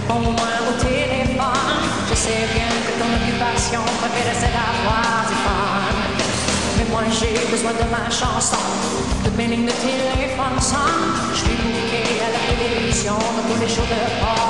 Réponds-moi au téléphone. Je sais bien que ton occupation préférée c'est d'avoir du fun. Mais moi j'ai besoin de ma chanson. de mes lignes de téléphone sans. Je suis bouqué à la télévision dans tous les shows de port.